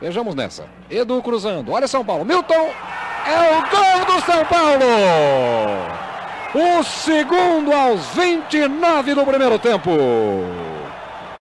Vejamos nessa. Edu cruzando. Olha São Paulo. Milton é o gol do São Paulo. O segundo aos 29 do primeiro tempo.